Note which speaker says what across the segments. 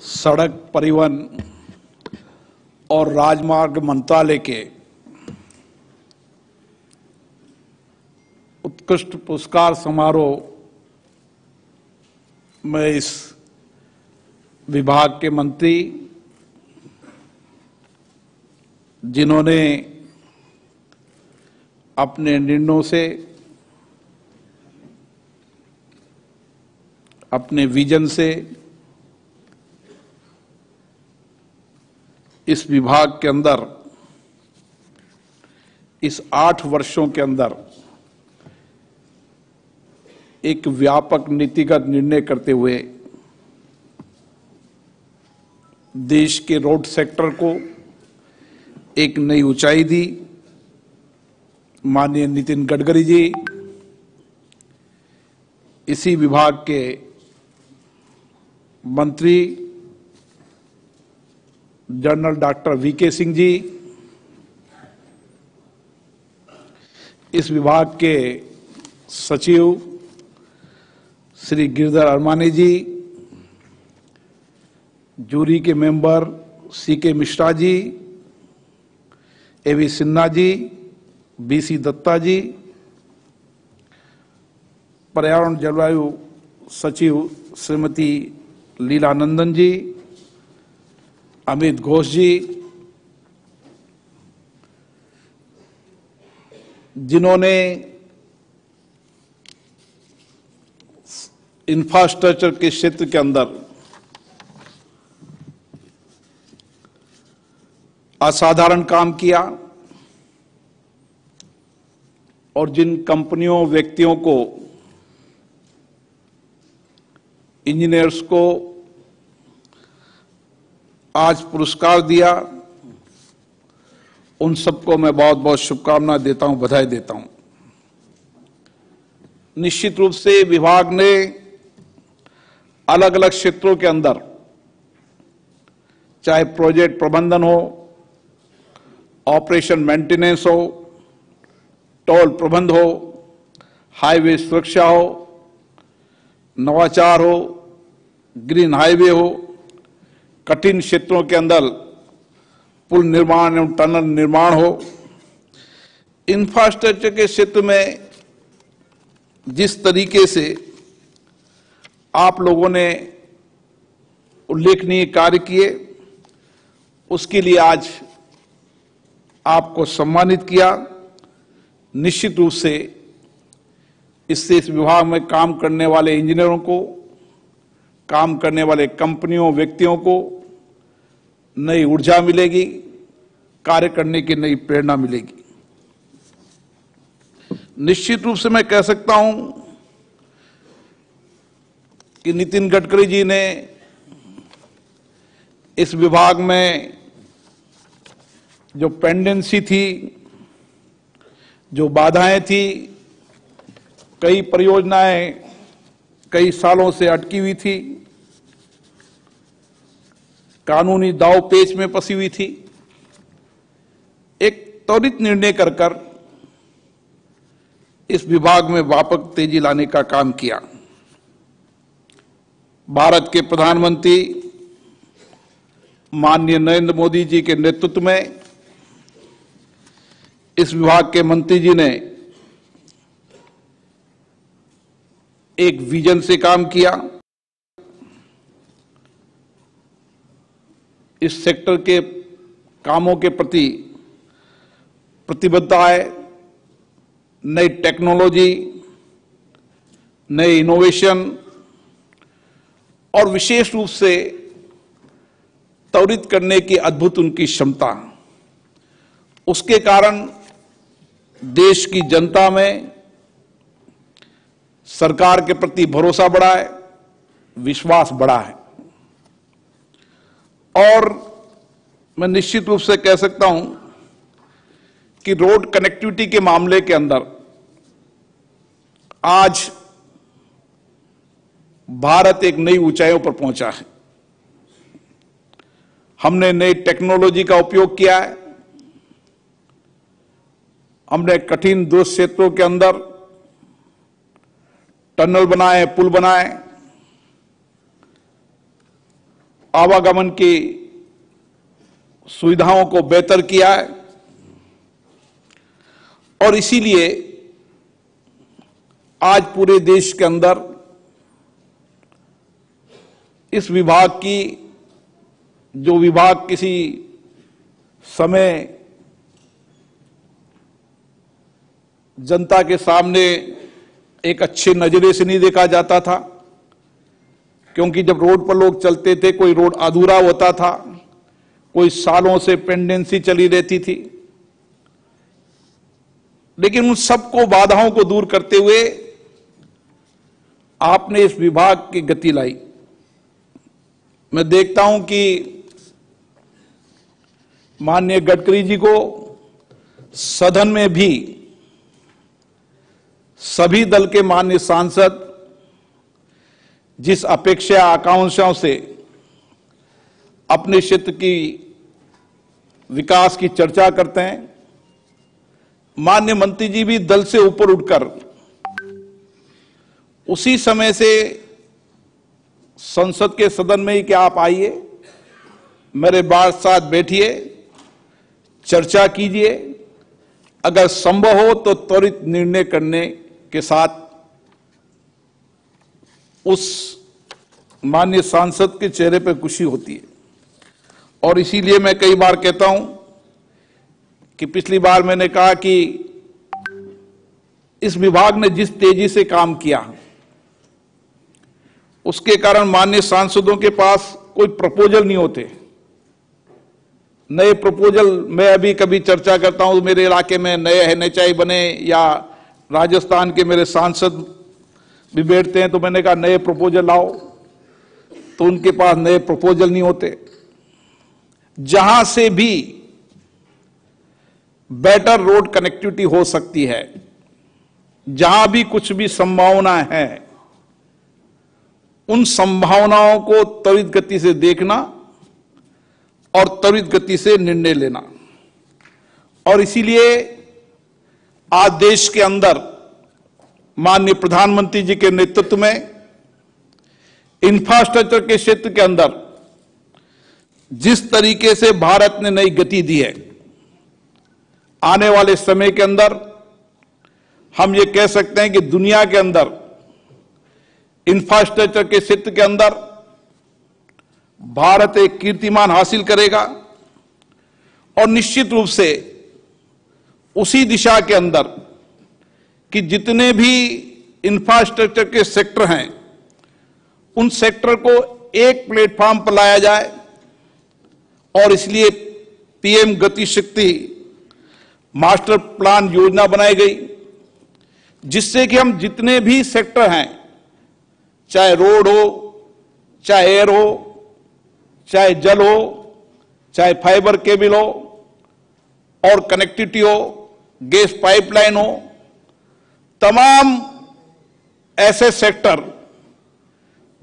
Speaker 1: सड़क परिवहन और राजमार्ग मंत्रालय के उत्कृष्ट पुरस्कार समारोह में इस विभाग के मंत्री जिन्होंने अपने निर्णयों से अपने विजन से इस विभाग के अंदर, इस आठ वर्षों के अंदर, एक व्यापक नीतिगत निर्णय करते हुए, देश के रोड सेक्टर को एक नई ऊंचाई दी। माननीय नितिन गडकरी जी, इसी विभाग के मंत्री general doctor VK Singh ji, इस विभाग के सचिव श्री गिरधर अरमानी जी, जूरी के member C K Mishra ji AV Sinha ji BC Dutta ji, पर्यावरण जलवायु सचिव श्रीमती लीला नंदन जी अमित घोष जी, जिन्होंने इंफ्रास्ट्रक्चर के क्षेत्र के अंदर असाधारण काम किया और जिन कंपनियों, व्यक्तियों को इंजीनियर्स को आज पुरस्कार दिया। उन सबको मैं बहुत बहुत शुभकामना देता हूँ, बधाई देता हूँ। निश्चित रूप से विभाग ने अलग अलग क्षेत्रों के अंदर, चाहे प्रोजेक्ट प्रबंधन हो, ऑपरेशन मेंटेनेंस हो, टोल प्रबंध हो, हाईवे सुरक्षा हो, नवाचार हो, ग्रीन हाईवे हो कठिन क्षेत्रों के अंदर पुल निर्माण एवं टनल निर्माण हो इंफ्रास्ट्रक्चर के क्षेत्र में जिस तरीके से आप लोगों ने उल्लेखनीय कार्य किए, उसके लिए आज आपको सम्मानित किया। निश्चित रूप से इससे इस विभाग में काम करने वाले इंजीनियरों को, काम करने वाले कंपनियों, व्यक्तियों को नई ऊर्जा मिलेगी, कार्य करने की नई प्रेरणा मिलेगी। निश्चित रूप से मैं कह सकता हूँ कि नितिन गडकरी जी ने इस विभाग में जो पेंडेंसी थी, जो बाधाएँ थी, कई परियोजनाएँ कई सालों से अटकी हुई थी कानूनी दाव पेच में फंसी हुई थी। एक त्वरित निर्णय कर कर इस विभाग में व्यापक तेज़ी लाने का काम किया। भारत के प्रधानमंत्री माननीय नरेंद्र मोदी जी के नेतृत्व में इस विभाग के मंत्री जी ने एक विजन से काम किया। इस सेक्टर के कामों के प्रति प्रतिबद्धता है नई टेक्नोलॉजी, नए इनोवेशन और विशेष रूप से त्वरित करने की अद्भुत उनकी क्षमता। उसके कारण देश की जनता में सरकार के प्रति भरोसा बढ़ा है, विश्वास बढ़ा है। और मैं निश्चित रूप से कह सकता हूँ कि रोड कनेक्टिविटी के मामले के अंदर आज भारत एक नई ऊंचाइयों पर पहुँचा है। हमने नई टेक्नोलॉजी का उपयोग किया है। हमने कठिन दुष्ट क्षेत्रों के अंदर टनल बनाए, पुल बनाए आवागमन की सुविधाओं को बेहतर किया है। और इसीलिए आज पूरे देश के अंदर इस विभाग की, जो विभाग किसी समय जनता के सामने एक अच्छे नजरे से नहीं देखा जाता था। क्योंकि जब रोड पर लोग चलते थे, कोई रोड अधूरा होता था, कोई सालों से पेंडेंसी चली रहती थी। लेकिन उन सबको बाधाओं को दूर करते हुए आपने इस विभाग की गति लाई। मैं देखता हूँ कि माननीय गडकरी जी को सदन में भी सभी दल के मान्य सांसद जिस अपेक्षा आकांक्षाओं से, अपने क्षेत्र की विकास की चर्चा करते हैं मान्य मंत्री जी भी दल से ऊपर उठकर, उसी समय से संसद के सदन में ही कि आप आइए, मेरे बार साथ बैठिए, चर्चा कीजिए, अगर संभव हो तो त्वरित निर्णय करने के साथ उस मान्य सांसद के चेहरे पर खुशी होती है। और इसीलिए मैं कई बार कहता हूँ कि पिछली बार मैंने कहा कि इस विभाग ने जिस तेज़ी से काम किया, उसके कारण मान्य सांसदों के पास कोई प्रपोजल नहीं होते। नए प्रपोजल मैं अभी कभी चर्चा करता हूँ, मेरे इलाके में नए एनएचआई बने या राजस्थान के मेरे सांसद भी बैठते हैं तो मैंने कहा, नए प्रपोजल लाओ। तो उनके पास नए प्रपोजल नहीं होते। जहाँ से भी बेटर रोड कनेक्टिविटी हो सकती है, जहाँ भी कुछ भी संभावना है, उन संभावनाओं को त्वरित गति से देखना और त्वरित गति से निर्णय लेना। और इसीलिए आज देश के अंदर माननीय प्रधानमंत्री जी के नेतृत्व में इंफ्रास्ट्रक्चर के क्षेत्र के अंदर जिस तरीके से भारत ने नई गति दी है, आने वाले समय के अंदर हम ये कह सकते हैं कि दुनिया के अंदर इंफ्रास्ट्रक्चर के क्षेत्र के अंदर भारत एक कीर्तिमान हासिल करेगा और निश्चित रूप से उसी दिशा के अंदर कि जितने भी इंफ्रास्ट्रक्चर के सेक्टर हैं, उन सेक्टर को एक प्लेटफॉर्म पर लाया जाए और इसलिए पीएम गति शक्ति मास्टर प्लान योजना बनाई गई, जिससे कि हम जितने भी सेक्टर हैं, चाहे रोड हो, चाहे एयर हो, चाहे जल हो, चाहे फाइबर केबल हो, और कनेक्टिविटी हो गैस पाइपलाइन हो तमाम ऐसे सेक्टर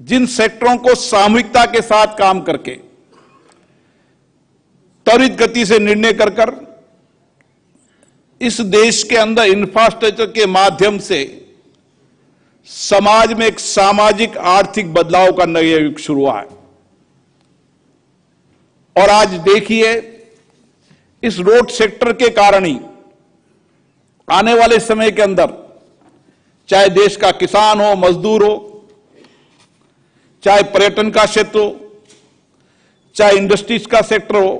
Speaker 1: जिन सेक्टरों को सामूहिकता के साथ काम करके, त्वरित गति से निर्णय कर कर, इस देश के अंदर इंफ्रास्ट्रक्चर के माध्यम से समाज में एक सामाजिक आर्थिक बदलाव का नया युग शुरू हुआ है। और आज देखिए, इस रोड सेक्टर के कारण ही आने वाले समय के अंदर चाहे देश का किसान हो, मजदूर हो, चाहे पर्यटन का क्षेत्र हो, चाहे इंडस्ट्रीज़ का सेक्टर हो,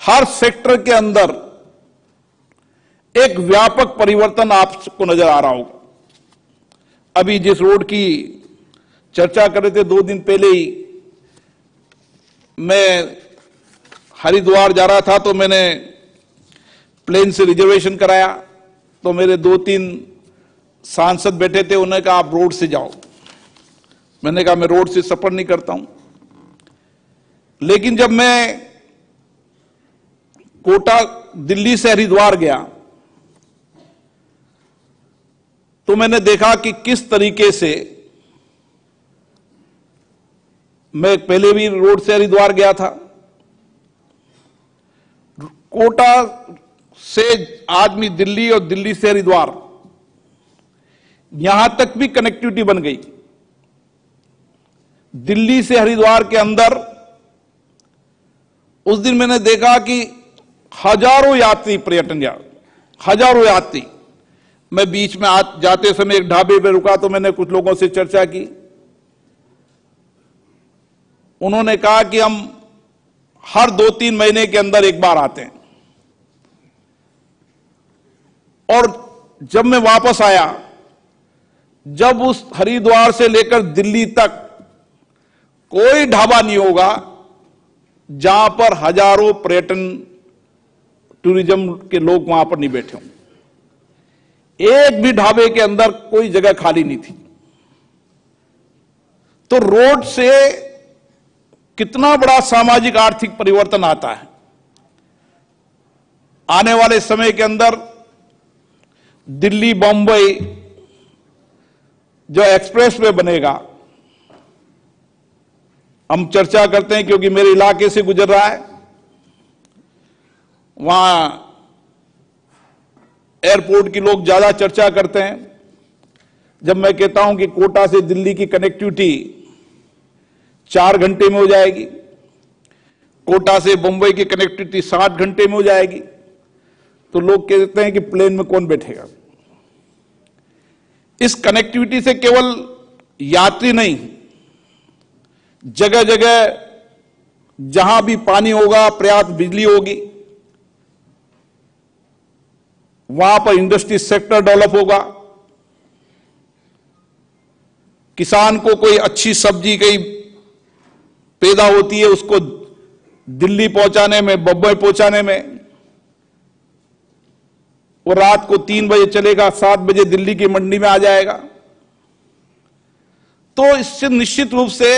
Speaker 1: हर सेक्टर के अंदर एक व्यापक परिवर्तन आपको नज़र आ रहा होगा। अभी जिस रोड की चर्चा कर रहे थे दो दिन पहले ही, मैं हरिद्वार जा रहा था तो मैंने प्लेन से रिजर्वेशन कराया तो मेरे दो तीन सांसद बैठे थे, उन्होंने कहा, आप रोड से जाओ। मैंने कहा, मैं रोड से सफ़र नहीं करता हूँ। लेकिन जब मैं कोटा दिल्ली से हरिद्वार गया तो मैंने देखा कि किस तरीके से मैं पहले भी रोड से हरिद्वार गया था। कोटा से आदमी दिल्ली और दिल्ली से हरिद्वार यहाँ तक भी कनेक्टिविटी बन गई। दिल्ली से हरिद्वार के अंदर उस दिन मैंने देखा कि हज़ारों यात्री पर्यटन या हज़ारों यात्री। मैं बीच में आ, जाते समय एक ढाबे पर रुका तो मैंने कुछ लोगों से चर्चा की। उन्होंने कहा कि हम हर दो तीन महीने के अंदर एक बार आते हैं। और जब मैं वापस आया जब उस हरिद्वार से लेकर दिल्ली तक कोई ढाबा नहीं होगा, जहाँ पर हज़ारों पर्यटन, टूरिज़्म के लोग वहाँ पर नहीं बैठे होंगे। एक भी ढाबे के अंदर कोई जगह खाली नहीं थी। तो रोड से कितना बड़ा सामाजिक आर्थिक परिवर्तन आता है। आने वाले समय के अंदर दिल्ली, बम्बई जो एक्सप्रेस वे बनेगा। हम चर्चा करते हैं क्योंकि मेरे इलाके से गुजर रहा है। वहाँ एयरपोर्ट की लोग ज़्यादा चर्चा करते हैं। जब मैं कहता हूँ कि कोटा से दिल्ली की कनेक्टिविटी चार घंटे में हो जाएगी, कोटा से मुंबई की कनेक्टिविटी सात घंटे में हो जाएगी तो लोग कहते हैं कि प्लेन में कौन बैठेगा? इस कनेक्टिविटी से केवल यात्री नहीं जगह जगह जहाँ भी पानी होगा, पर्याप्त बिजली होगी, वहाँ पर इंडस्ट्री सेक्टर डेवलप होगा। किसान को कोई अच्छी सब्ज़ी कहीं पैदा होती है, उसको दिल्ली पहुँचाने में, बम्बई पहुँचाने में वो रात को तीन बजे चलेगा, सात बजे दिल्ली की मंडी में आ जाएगा। तो इससे निश्चित रूप से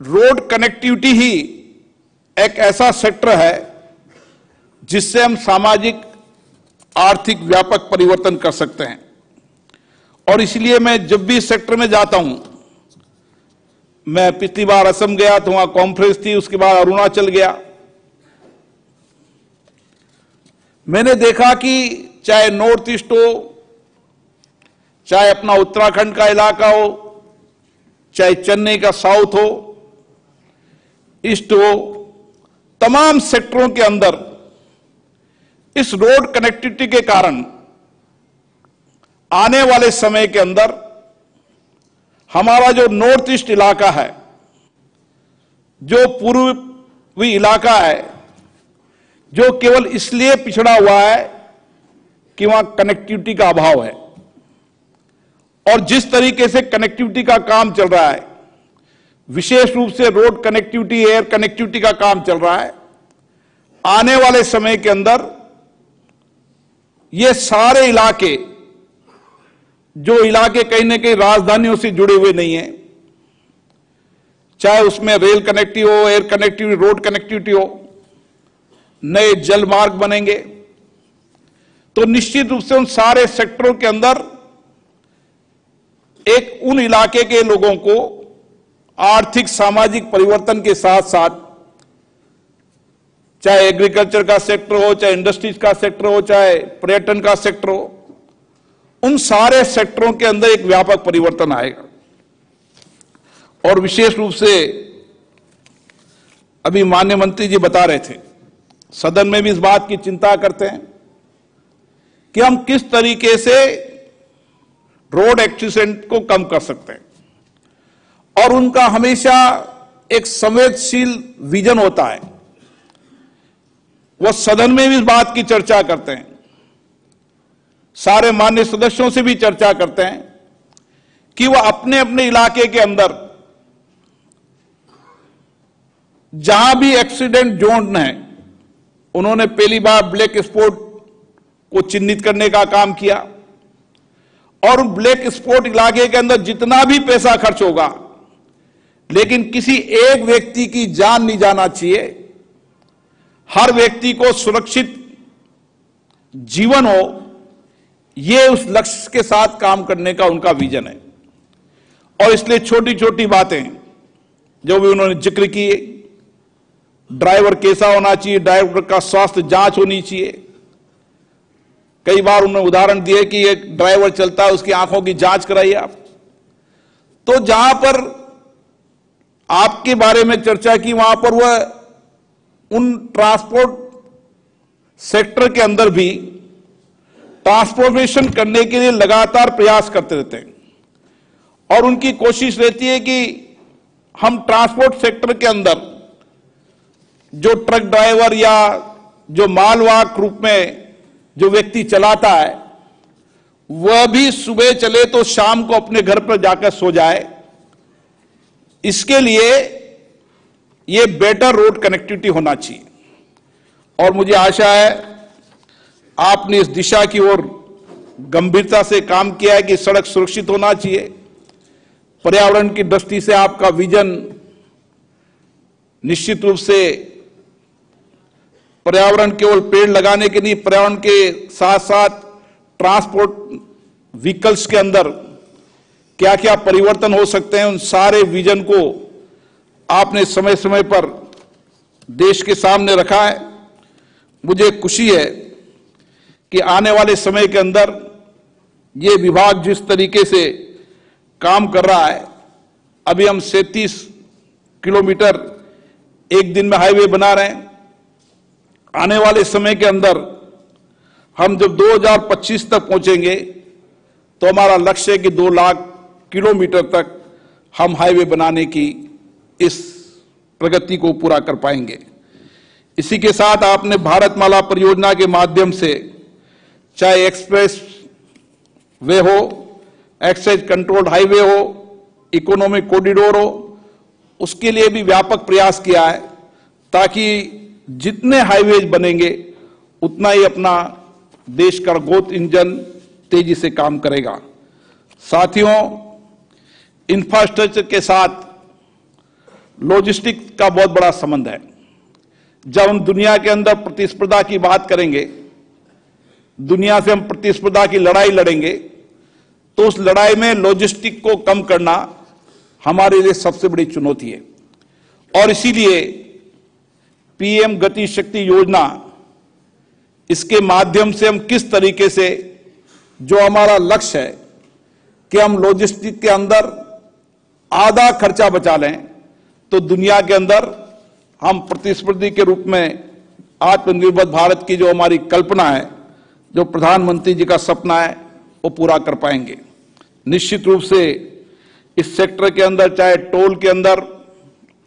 Speaker 1: रोड कनेक्टिविटी ही एक ऐसा सेक्टर है जिससे हम सामाजिक, आर्थिक व्यापक परिवर्तन कर सकते हैं। और इसलिए मैं जब भी इस सेक्टर में जाता हूँ, मैं पिछली बार असम गया तो वहाँ कॉन्फ्रेंस थी, उसके बाद अरुणाचल गया। मैंने देखा कि चाहे नॉर्थ ईस्ट हो, चाहे अपना उत्तराखंड का इलाका हो, चाहे चेन्नई का साउथ हो, ईस्ट हो, तमाम सेक्टरों के अंदर इस रोड कनेक्टिविटी के कारण आने वाले समय के अंदर हमारा जो नॉर्थ ईस्ट इलाका है, जो पूर्वी इलाका है जो केवल इसलिए पिछड़ा हुआ है कि वहाँ कनेक्टिविटी का अभाव है। और जिस तरीके से कनेक्टिविटी का काम चल रहा है, विशेष रूप से रोड कनेक्टिविटी एयर कनेक्टिविटी का काम चल रहा है, आने वाले समय के अंदर ये सारे इलाके, जो इलाके कहीं ना कहीं राजधानियों से जुड़े हुए नहीं है, चाहे उसमें रेल कनेक्टिविटी हो एयर कनेक्टिविटी रोड कनेक्टिविटी हो नए जल मार्ग बनेंगे। तो निश्चित रूप से उन सारे सेक्टरों के अंदर एक उन इलाके के लोगों को आर्थिक सामाजिक परिवर्तन के साथ साथ, चाहे एग्रीकल्चर का सेक्टर हो, चाहे इंडस्ट्रीज़ का सेक्टर हो, चाहे पर्यटन का सेक्टर हो, उन सारे सेक्टरों के अंदर एक व्यापक परिवर्तन आएगा। और विशेष रूप से अभी मान्य मंत्री जी बता रहे थे सदन में भी इस बात की चिंता करते हैं कि हम किस तरीके से रोड एक्सीडेंट को कम कर सकते हैं। और उनका हमेशा एक संवेदनशील विजन होता है। वह सदन में भी इस बात की चर्चा करते हैं। सारे मान्य सदस्यों से भी चर्चा करते हैं कि वह अपने अपने इलाके के अंदर जहाँ भी एक्सीडेंट जोन है उन्होंने पहली बार ब्लैक स्पॉट को चिन्हित करने का काम किया और ब्लैक स्पॉट इलाके के अंदर जितना भी पैसा खर्च होगा, लेकिन किसी एक व्यक्ति की जान नहीं जाना चाहिए। हर व्यक्ति को सुरक्षित जीवन हो यह उस लक्ष्य के साथ काम करने का उनका विजन है। और इसलिए छोटी छोटी बातें जो भी उन्होंने ज़िक्र की ड्राइवर कैसा होना चाहिए, ड्राइवर का स्वास्थ्य जाँच होनी चाहिए। कई बार उन्होंने उदाहरण दिए कि एक ड्राइवर चलता है, उसकी आँखों की जाँच कराइए आप। तो जहाँ पर आपके बारे में चर्चा की, वहाँ पर वह उन ट्रांसपोर्ट सेक्टर के अंदर भी ट्रांसफॉर्मेशन करने के लिए लगातार प्रयास करते रहते हैं। और उनकी कोशिश रहती है कि हम ट्रांसपोर्ट सेक्टर के अंदर जो ट्रक ड्राइवर या जो मालवाहक रूप में जो व्यक्ति चलाता है, वह भी सुबह चले तो शाम को अपने घर पर जाकर सो जाए। इसके लिए ये बेटर रोड कनेक्टिविटी होना चाहिए। और मुझे आशा है, आपने इस दिशा की ओर गंभीरता से काम किया है कि सड़क सुरक्षित होना चाहिए। पर्यावरण की दृष्टि से आपका विजन निश्चित रूप से पर्यावरण केवल पेड़ लगाने के नहीं, पर्यावरण के साथ साथ ट्रांसपोर्ट व्हीकल्स के अंदर क्या क्या परिवर्तन हो सकते हैं, उन सारे विजन को आपने समय समय पर देश के सामने रखा है। मुझे खुशी है कि आने वाले समय के अंदर ये विभाग जिस तरीके से काम कर रहा है, अभी हम सैतीस किलोमीटर एक दिन में हाईवे बना रहे हैं। आने वाले समय के अंदर हम जब 2025 तक पहुँचेंगे तो हमारा लक्ष्य है कि दो लाख किलोमीटर तक हम हाईवे बनाने की इस प्रगति को पूरा कर पाएँगे। इसी के साथ आपने भारतमाला परियोजना के माध्यम से चाहे एक्सप्रेस वे हो, एक्साइज कंट्रोल्ड हाईवे हो, इकोनॉमिक कॉरिडोर हो, उसके लिए भी व्यापक प्रयास किया है, ताकि जितने हाईवेज बनेंगे, उतना ही अपना देश का ग्रोथ इंजन तेज़ी से काम करेगा। साथियों इंफ्रास्ट्रक्चर के साथ लॉजिस्टिक का बहुत बड़ा संबंध है। जब हम दुनिया के अंदर प्रतिस्पर्धा की बात करेंगे, दुनिया से हम प्रतिस्पर्धा की लड़ाई लड़ेंगे तो उस लड़ाई में लॉजिस्टिक को कम करना हमारे लिए सबसे बड़ी चुनौती है। और इसीलिए पीएम गति शक्ति योजना, इसके माध्यम से हम किस तरीके से, जो हमारा लक्ष्य है, कि हम लॉजिस्टिक के अंदर आधा खर्चा बचा लें तो दुनिया के अंदर हम प्रतिस्पर्धी के रूप में आत्मनिर्भर भारत की जो हमारी कल्पना है, जो प्रधानमंत्री जी का सपना है, वो पूरा कर पाएँगे। निश्चित रूप से इस सेक्टर के अंदर, चाहे टोल के अंदर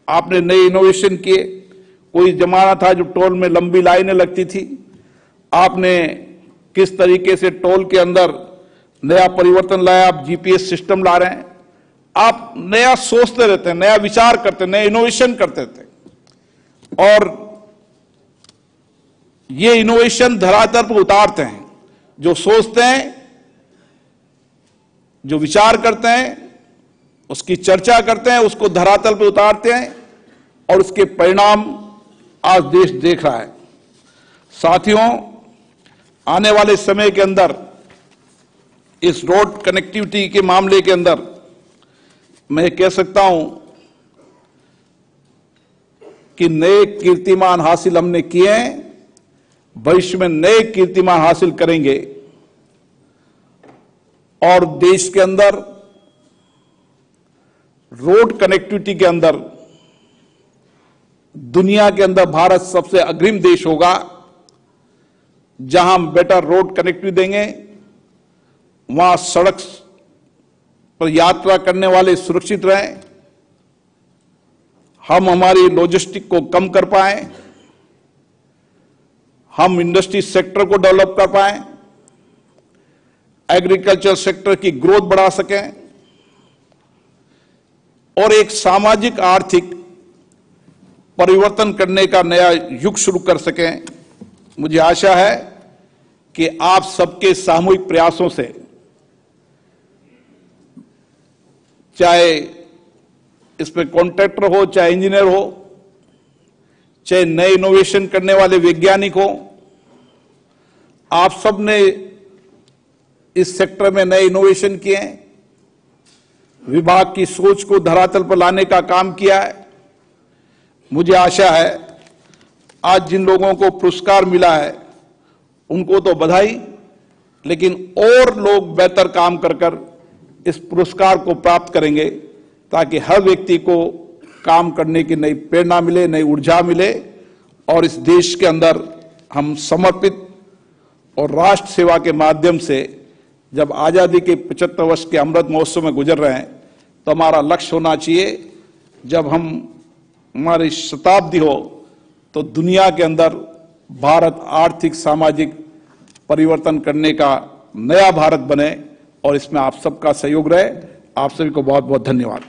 Speaker 1: आपने नए इनोवेशन किए कोई जमाना था जो टोल में लंबी लाइनें लगती थी। आपने किस तरीके से टोल के अंदर नया परिवर्तन लाया? आप जीपीएस सिस्टम ला रहे हैं। आप नया सोचते रहते हैं, नया विचार करते नए इनोवेशन करते थे। और ये इनोवेशन धरातल पर उतारते हैं। जो सोचते हैं, जो विचार करते हैं, उसकी चर्चा करते हैं, उसको धरातल पर उतारते हैं और उसके परिणाम आज देश देख रहा है। साथियों, आने वाले समय के अंदर, इस रोड कनेक्टिविटी के मामले के अंदर, मैं कह सकता हूँ कि नए कीर्तिमान हासिल हमने किए हैं, भविष्य में नए कीर्तिमान हासिल करेंगे। और देश के अंदर, रोड कनेक्टिविटी के अंदर दुनिया के अंदर भारत सबसे अग्रिम देश होगा, जहाँ हम बेटर रोड कनेक्टिविटी देंगे, वहाँ सड़क पर यात्रा करने वाले सुरक्षित रहें, हम हमारी लॉजिस्टिक को कम कर पाए, हम इंडस्ट्री सेक्टर को डेवलप कर पाए एग्रीकल्चर सेक्टर की ग्रोथ बढ़ा सकें, और एक सामाजिक आर्थिक परिवर्तन करने का नया युग शुरू कर सकें। मुझे आशा है कि आप सबके सामूहिक प्रयासों से, चाहे इसमें कॉन्ट्रैक्टर हो, चाहे इंजीनियर हो, चाहे नए इनोवेशन करने वाले वैज्ञानिक हो, आप सबने इस सेक्टर में नए इनोवेशन किए हैं। विभाग की सोच को धरातल पर लाने का काम किया है। मुझे आशा है, आज जिन लोगों को पुरस्कार मिला है, उनको तो बधाई, लेकिन और लोग बेहतर काम कर कर इस पुरस्कार को प्राप्त करेंगे, ताकि हर व्यक्ति को काम करने की नई प्रेरणा मिले, नई ऊर्जा मिले, और इस देश के अंदर हम समर्पित और राष्ट्र सेवा के माध्यम से जब आज़ादी के 75 वर्ष के अमृत महोत्सव में गुजर रहे हैं तो हमारा लक्ष्य होना चाहिए, जब हम हमारी शताब्दी हो तो दुनिया के अंदर भारत आर्थिक, सामाजिक परिवर्तन करने का नया भारत बने और इसमें आप सबका सहयोग रहे। आप सभी को बहुत बहुत धन्यवाद।